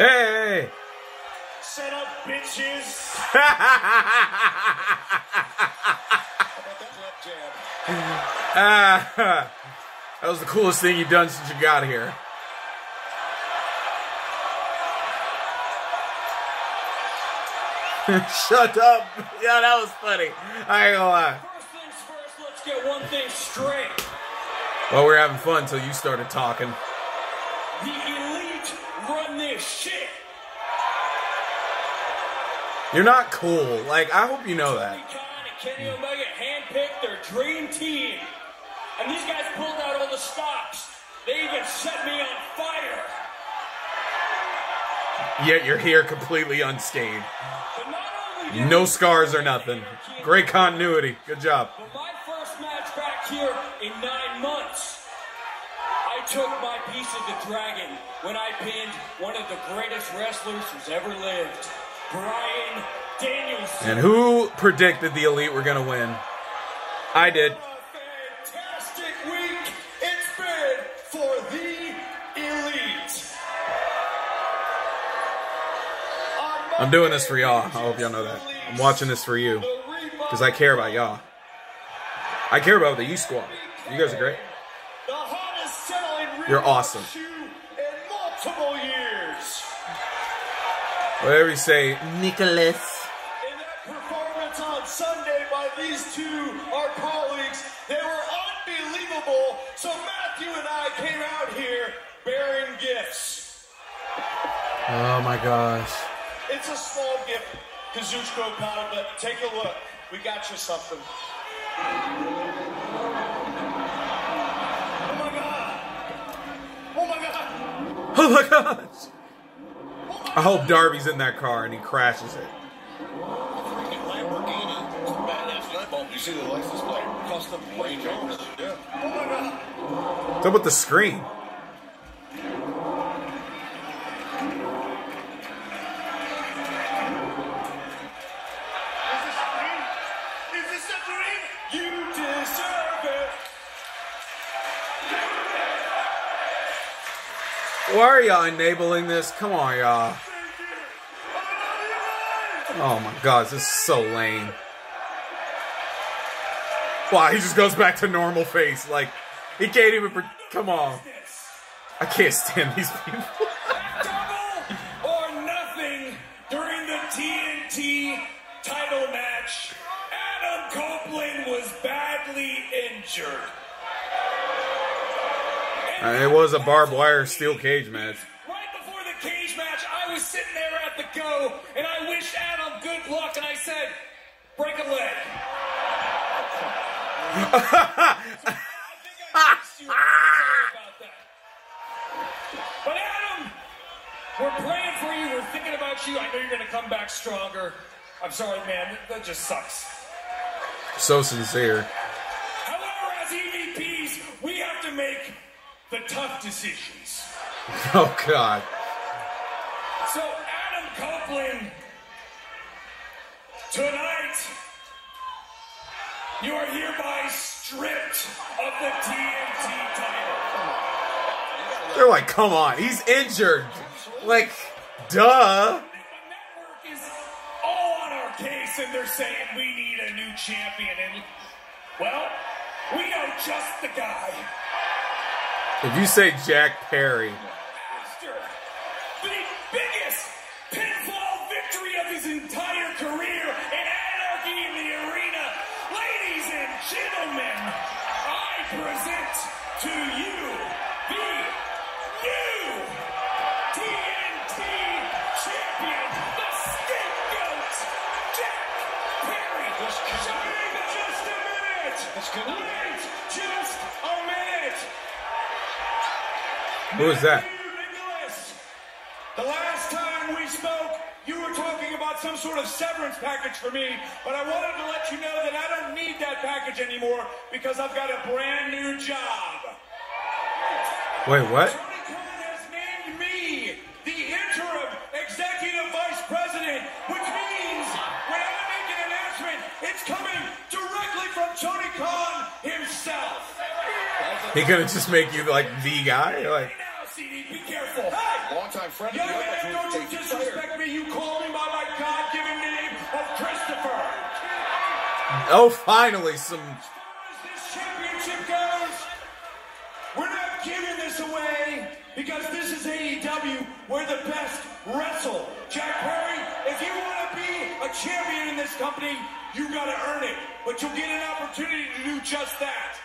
Hey! Set up, bitches. Ah, that was the coolest thing you've done since you got here. Shut up. Yeah, that was funny. I ain't gonna lie. First things first, let's get one thing straight. Well, we were having fun until you started talking. The run this shit. You're not cool. Like, I hope you know that. Tony Khan and Kenny Omega handpicked their dream team. And these guys pulled out all the stops. They even set me on fire. Yet you're here completely unscathed. But not only did No scars or nothing. Great continuity. Good job. But my first match back here in nine months, I took my piece of the dragon when I pinned one of the greatest wrestlers who's ever lived, Bryan Danielson. And who predicted the Elite were going to win? I did. Fantastic week it's been for the elite. I'm doing this for y'all. I hope y'all know that. I'm watching this for you. Because I care about y'all. I care about the U Squad. You guys are great. The hottest selling You're awesome. shoe in multiple years. Whatever you say, Nicholas. In that performance on Sunday by these two, our colleagues, they were unbelievable. So Matthew and I came out here bearing gifts. Oh my gosh. It's a small gift, Kazuchika Okada, but take a look. We got you something. Oh my god! Oh my god! My gosh. I hope Darby's in that car and he crashes it. You see the license plate? Custom Rover. Yeah. Oh my god! The screen? You deserve it! Why are y'all enabling this? Come on, y'all. Oh my god, this is so lame. Wow, he just goes back to normal face. Like, he can't even. Come on. I can't stand these people. Double or nothing during the TNT title match. Adam Copeland was badly injured. Uh, it was a barbed wire steel cage match. Right before the cage match, I was sitting there at the go, and I wished Adam good luck, and I said, break a leg. I think I asked you about that. But Adam, we're praying for you. We're thinking about you. I know you're going to come back stronger. I'm sorry, man. That just sucks. So sincere. However, as EVPs, we have to make the tough decisions. Oh god. So, Adam Copeland, tonight, you are hereby stripped of the TNT title. They're like, come on, he's injured. Like, duh. The network is all on our case, and they're saying we need a new champion. And, well, we know just the guy. If you say Jack Perry, the biggest pinfall victory of his entire career in Anarchy in the Arena, ladies and gentlemen, I present to you the who is that? Nicholas, the last time we spoke, you were talking about some sort of severance package for me, but I wanted to let you know that I don't need that package anymore because I've got a brand new job. Wait, what? Tony Khan has named me the interim executive vice president, which means when I make an announcement, it's coming directly He gonna just make you like the guy? Like, Now, CD, be careful. Hey! Longtime friend Young man, don't you disrespect me. You call me by my God-given name of Christopher. Oh, finally, some. As as this championship goes, we're not giving this away because this is AEW where the best wrestle. Jack Perry, if you want to be a champion in this company, you got to earn it. But you'll get an opportunity to do just that.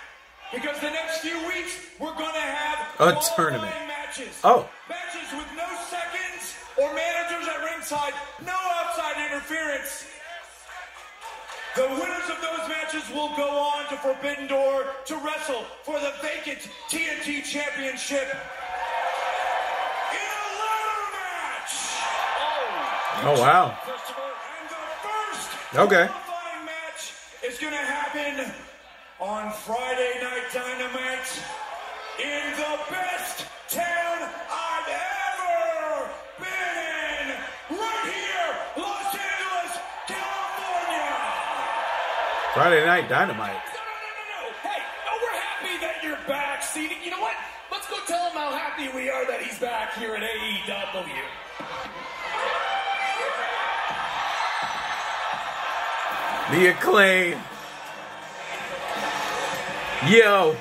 Because the next few weeks, we're going to have A qualifying tournament. matches. Oh. Matches with no seconds or managers at ringside, no outside interference. The winners of those matches will go on to Forbidden Door to wrestle for the vacant TNT Championship in a ladder match. Oh, oh wow. Christopher. And the first Okay. qualifying match is going to happen on Friday Night Dynamite in the best town I've ever been in, right here, Los Angeles, California. Friday Night Dynamite. No, no, no, no, no. Hey, we're happy that you're back, seating. You know what? Let's go tell him how happy we are that he's back here at AEW. The acclaim. Yo.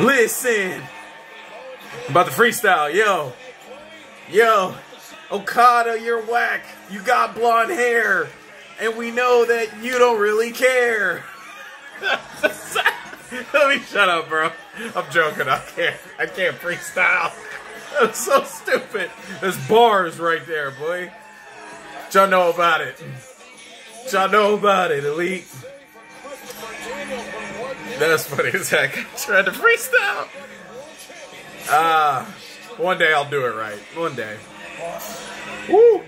Listen. About the freestyle. Yo. Yo. Okada, you're whack. You got blonde hair. And we know that you don't really care. Let me shut up, bro. I'm joking. I can't. I can't freestyle. That's so stupid. There's bars right there, boy. Y'all know about it. Y'all know about it, Elite. That's funny as heck. I tried to freestyle. Ah, one day I'll do it right. One day. Woo!